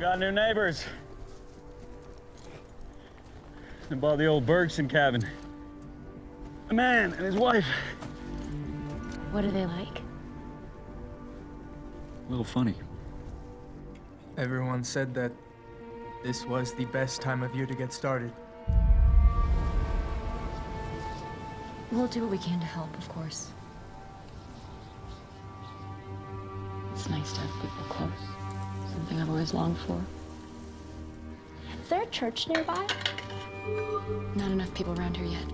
We got new neighbors. They bought the old Bergson cabin. A man and his wife. What are they like? A little funny. Everyone said that this was the best time of year to get started. We'll do what we can to help, of course. It's nice to have people close. Something I've always longed for. Is there a church nearby? Not enough people around here yet.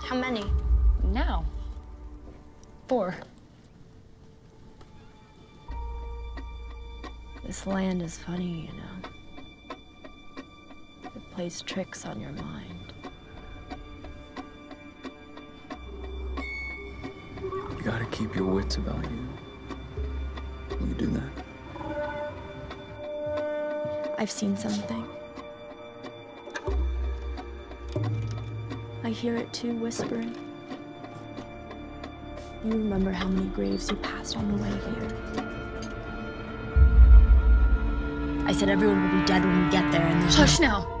How many? Now. Four. This land is funny, you know. It plays tricks on your mind. You gotta keep your wits about you. Will you do that? I've seen something. I hear it too, whispering. You remember how many graves you passed on the way here. I said everyone will be dead when we get there, and there's Hush now.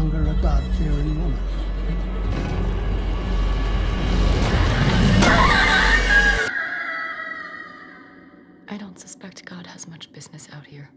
Longer a God-fearing woman. I don't suspect God has much business out here.